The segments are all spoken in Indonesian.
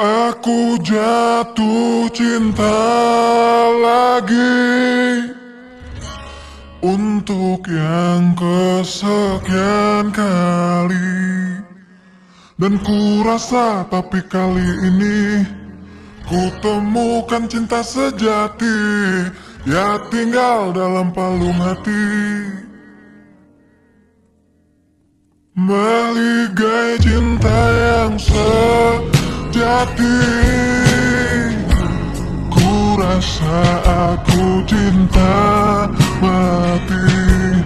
Aku jatuh cinta lagi. Untuk yang kesekian kali. Dan ku rasa tapi kali ini Ku temukan cinta sejati. Ya tinggal dalam palung hati. Meligai cinta yang sejati Ku rasa aku cinta mati.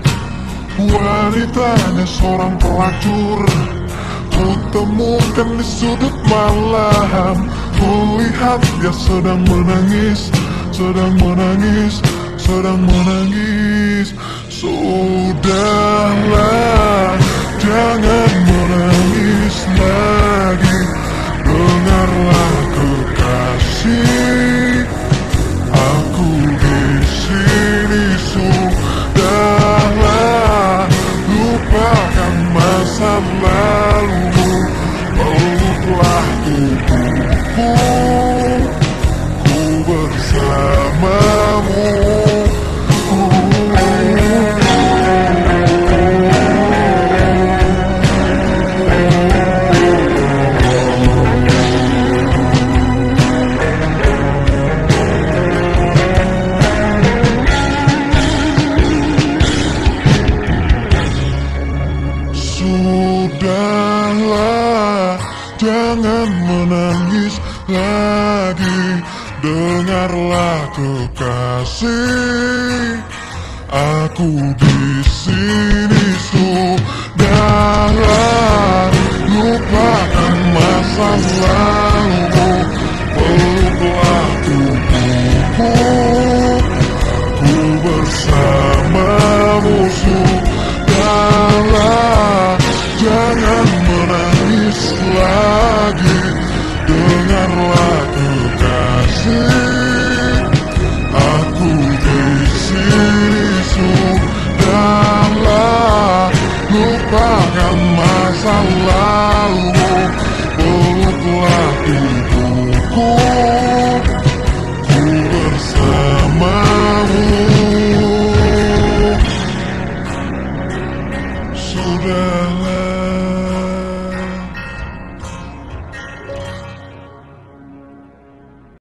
Wanitanya seorang pelacur. Ku temukan di sudut malam Kulihat dia sedang menangis Sedang menangis Sedang menangis Sudahlah, jangan menangis lagi. Dengarlah kekasih, aku di sini sudahlah. masa lalu Peluklah tubuhku